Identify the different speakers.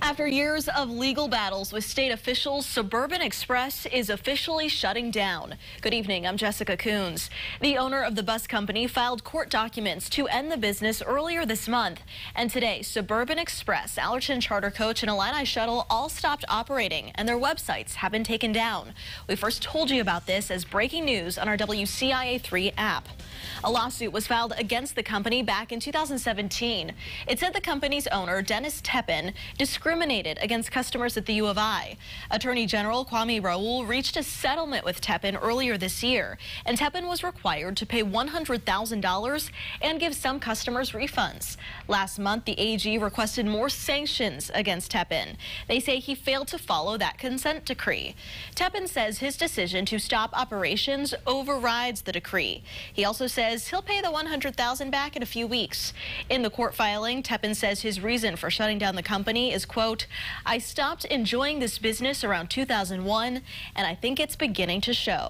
Speaker 1: After years of legal battles with state officials, Suburban Express is officially shutting down. Good evening, I'm Jessica Coons. The owner of the bus company filed court documents to end the business earlier this month. And today, Suburban Express, Allerton Charter Coach, and Illini Shuttle all stopped operating, and their websites have been taken down. We first told you about this as breaking news on our WCIA3 app. A lawsuit was filed against the company back in 2017. It said the company's owner, Dennis Toeppen, discriminated against customers at the U of I. Attorney General Kwame Raoul reached a settlement with Toeppen earlier this year, and Toeppen was required to pay $100,000 and give some customers refunds. Last month, the AG requested more sanctions against Toeppen. They say he failed to follow that consent decree. Toeppen says his decision to stop operations overrides the decree. He also says he'll pay the $100,000 back in a few weeks. In the court filing, Toeppen says his reason for shutting down the company is, quote, I stopped enjoying this business around 2001, and I think it's beginning to show.